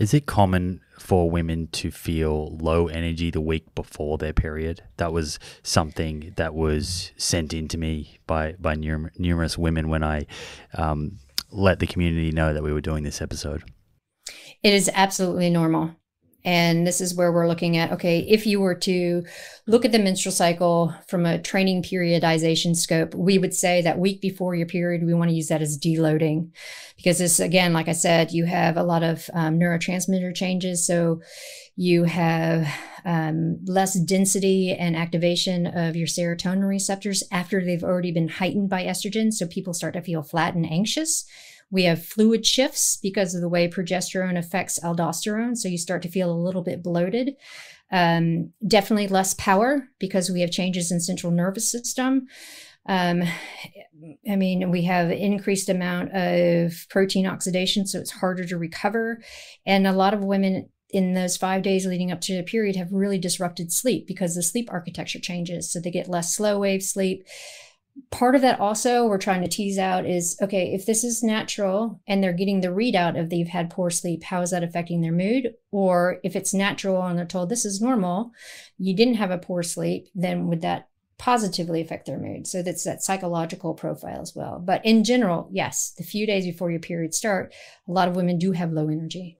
Is it common for women to feel low energy the week before their period? That was something that was sent in to me by by num- numerous women when I um, let the community know that we were doing this episode. It is absolutely normal. And this is where we're looking at okay, if you were to look at the menstrual cycle from a training periodization scope, we would say that week before your period, we want to use that as deloading because this, again, like I said, you have a lot of um, neurotransmitter changes. So you have um, less density and activation of your serotonin receptors after they've already been heightened by estrogen. So people start to feel flat and anxious. We have fluid shifts because of the way progesterone affects aldosterone. So you start to feel a little bit bloated. Um, definitely less power because we have changes in central nervous system. Um, I mean, we have increased amount of protein oxidation, so it's harder to recover. And a lot of women in those five days leading up to the period have really disrupted sleep because the sleep architecture changes. So they get less slow wave sleep part of that also we're trying to tease out is okay if this is natural and they're getting the readout of they've had poor sleep how is that affecting their mood? Or if it's natural and they're told this is normal you didn't have a poor sleep then would that positively affect their mood? So that's that psychological profile as well. But in general yes the few days before your period start a lot of women do have low energy